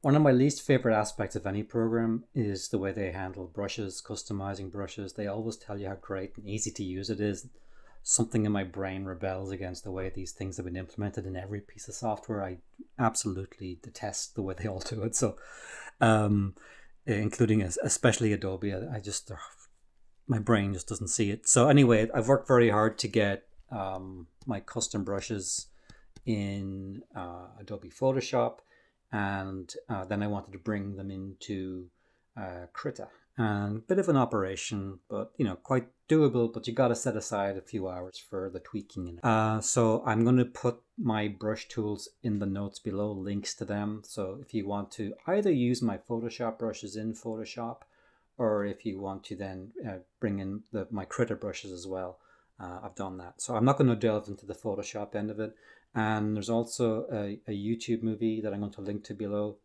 One of my least favorite aspects of any program is the way they handle brushes, customizing brushes. They always tell you how great and easy to use it is. Something in my brain rebels against the way these things have been implemented in every piece of software. I absolutely detest the way they all do it. So, um, including especially Adobe, I just my brain just doesn't see it. So anyway, I've worked very hard to get um, my custom brushes in uh, Adobe Photoshop and uh, then I wanted to bring them into uh, Krita. And bit of an operation, but you know, quite doable. But you got to set aside a few hours for the tweaking. Uh, so I'm going to put my brush tools in the notes below, links to them. So if you want to either use my Photoshop brushes in Photoshop, or if you want to then uh, bring in the my Krita brushes as well, uh, I've done that. So I'm not going to delve into the Photoshop end of it. And there's also a, a YouTube movie that I'm going to link to below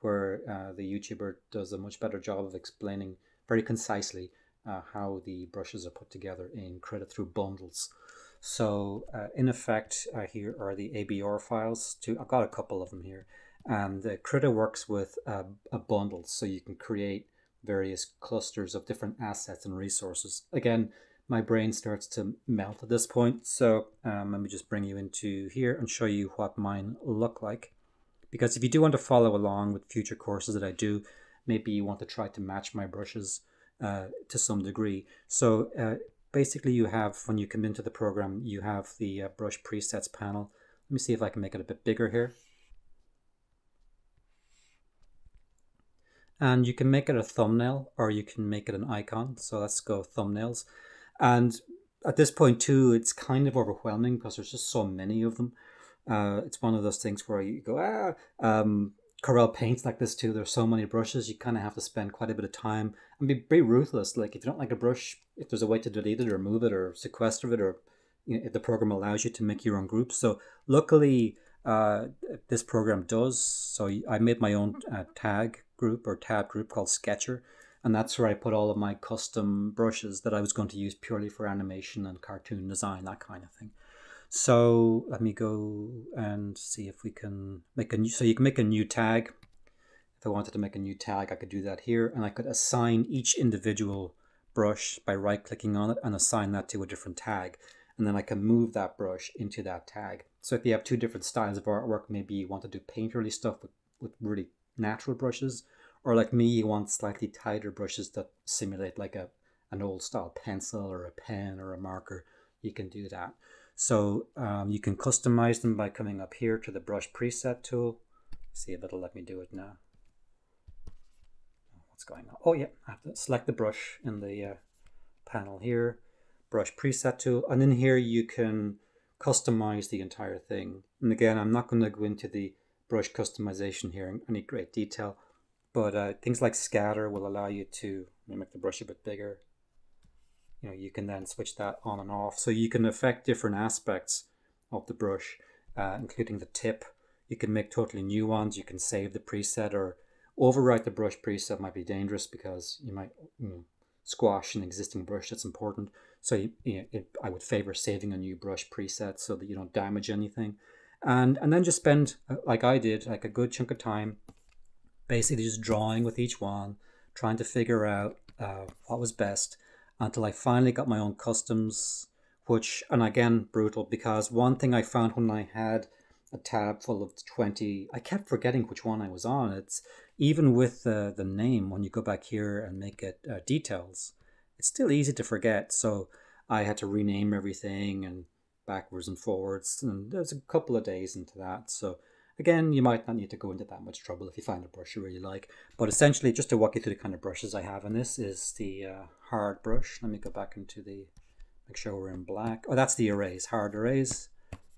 where uh, the YouTuber does a much better job of explaining very concisely uh, how the brushes are put together in Krita through bundles. So uh, in effect, uh, here are the ABR files. To I've got a couple of them here. And uh, Krita works with a bundle, so you can create various clusters of different assets and resources. Again, my brain starts to melt at this point. So um, let me just bring you into here and show you what mine look like. Because if you do want to follow along with future courses that I do, maybe you want to try to match my brushes uh, to some degree. So uh, basically you have, when you come into the program, you have the uh, brush presets panel. Let me see if I can make it a bit bigger here. And you can make it a thumbnail or you can make it an icon. So let's go thumbnails. And at this point too, it's kind of overwhelming because there's just so many of them. Uh, it's one of those things where you go, ah, um, Corel paints like this too. There's so many brushes, you kind of have to spend quite a bit of time and be, be ruthless. Like if you don't like a brush, if there's a way to delete it or move it or sequester it, or you know, if the program allows you to make your own groups. So luckily, uh, this program does. So I made my own uh, tag group or tab group called Sketcher and that's where I put all of my custom brushes that I was going to use purely for animation and cartoon design, that kind of thing. So let me go and see if we can make a new, so you can make a new tag. If I wanted to make a new tag, I could do that here and I could assign each individual brush by right clicking on it and assign that to a different tag. And then I can move that brush into that tag. So if you have two different styles of artwork, maybe you want to do painterly stuff with, with really natural brushes, or like me, you want slightly tighter brushes that simulate like a an old style pencil or a pen or a marker. You can do that. So um, you can customize them by coming up here to the brush preset tool. See if it'll let me do it now. What's going on? Oh yeah, I have to select the brush in the uh, panel here, brush preset tool, and in here you can customize the entire thing. And again, I'm not going to go into the brush customization here in any great detail. But uh, things like scatter will allow you to make the brush a bit bigger. You know, you can then switch that on and off. So you can affect different aspects of the brush, uh, including the tip. You can make totally new ones. You can save the preset or overwrite the brush preset might be dangerous because you might you know, squash an existing brush that's important. So you, you know, it, I would favor saving a new brush preset so that you don't damage anything. And, and then just spend, uh, like I did, like a good chunk of time basically just drawing with each one, trying to figure out uh, what was best until I finally got my own customs, which, and again, brutal because one thing I found when I had a tab full of 20, I kept forgetting which one I was on. It's even with the name, when you go back here and make it uh, details, it's still easy to forget. So I had to rename everything and backwards and forwards. And there's a couple of days into that. So Again, you might not need to go into that much trouble if you find a brush you really like. But essentially, just to walk you through the kind of brushes I have in this is the uh, hard brush. Let me go back into the, make sure we're in black. Oh, that's the erase, hard erase,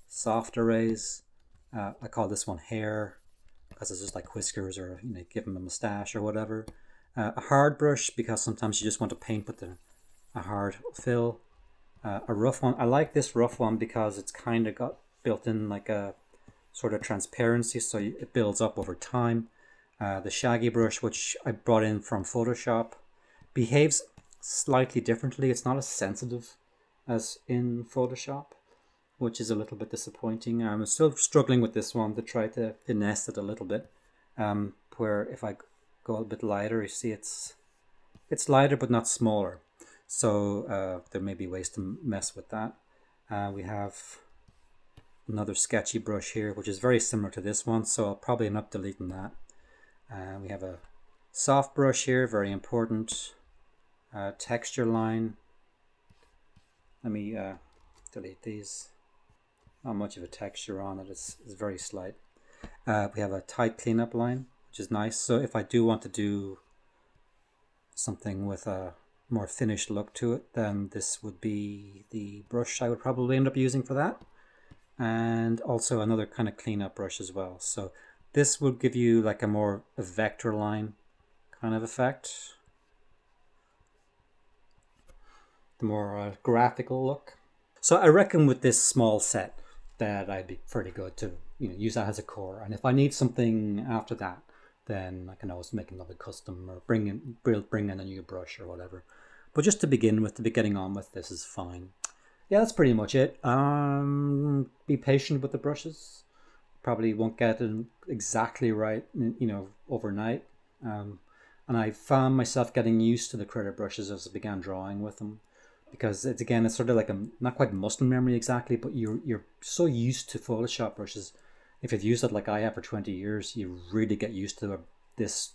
soft erase. Uh, I call this one hair because it's just like whiskers or you know, give them a mustache or whatever. Uh, a hard brush because sometimes you just want to paint with the, a hard fill. Uh, a rough one, I like this rough one because it's kind of got built in like a sort of transparency so it builds up over time. Uh, the shaggy brush, which I brought in from Photoshop, behaves slightly differently. It's not as sensitive as in Photoshop, which is a little bit disappointing. I'm still struggling with this one to try to finesse it a little bit. Um, where if I go a bit lighter, you see it's it's lighter but not smaller. So uh, there may be ways to mess with that. Uh, we have another sketchy brush here, which is very similar to this one, so I'll probably end up deleting that. Uh, we have a soft brush here, very important. Uh, texture line. Let me uh, delete these. Not much of a texture on it, it's, it's very slight. Uh, we have a tight cleanup line, which is nice. So if I do want to do something with a more finished look to it, then this would be the brush I would probably end up using for that. And also another kind of cleanup brush as well. So this will give you like a more a vector line kind of effect. The more uh, graphical look. So I reckon with this small set that I'd be pretty good to you know use that as a core. And if I need something after that, then I can always make another custom or bring in bring in a new brush or whatever. But just to begin with, to be getting on with this is fine. Yeah, that's pretty much it. Um, be patient with the brushes. Probably won't get it exactly right, you know, overnight. Um, and I found myself getting used to the Krita brushes as I began drawing with them because it's again it's sort of like a not quite muscle memory exactly but you're you're so used to photoshop brushes if you've used it like i have for 20 years you really get used to this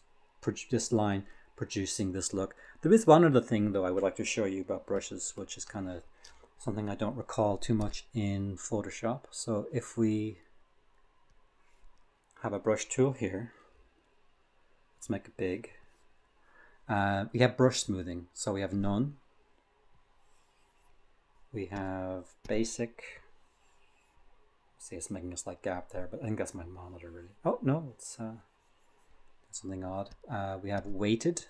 this line producing this look there is one other thing though i would like to show you about brushes which is kind of something i don't recall too much in photoshop so if we have a brush tool here let's make it big uh, we have brush smoothing so we have none we have basic. See, it's making a slight gap there, but I think that's my monitor really. Oh, no, it's uh, something odd. Uh, we have weighted.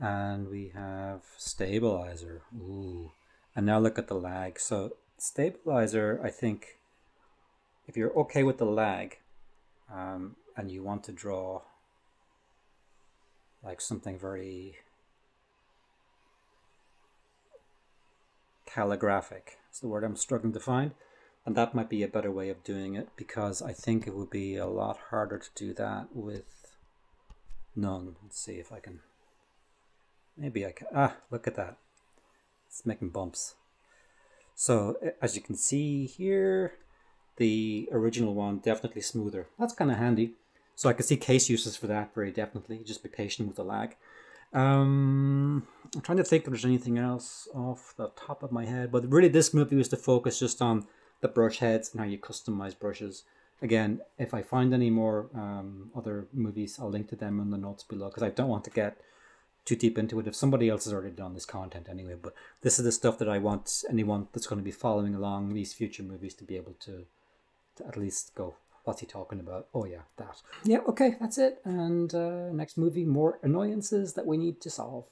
And we have stabilizer. Ooh. And now look at the lag. So stabilizer, I think, if you're okay with the lag, um, and you want to draw like something very calligraphic. It's the word I'm struggling to find. And that might be a better way of doing it because I think it would be a lot harder to do that with none. Let's see if I can. Maybe I can. Ah, look at that. It's making bumps. So as you can see here, the original one definitely smoother. That's kind of handy. So I can see case uses for that very definitely. Just be patient with the lag. Um, I'm trying to think if there's anything else off the top of my head, but really this movie was to focus just on the brush heads and how you customize brushes. Again, if I find any more um, other movies, I'll link to them in the notes below because I don't want to get too deep into it if somebody else has already done this content anyway. But this is the stuff that I want anyone that's going to be following along these future movies to be able to, to at least go, What's he talking about? Oh, yeah, that. Yeah, okay, that's it. And uh, next movie, more annoyances that we need to solve.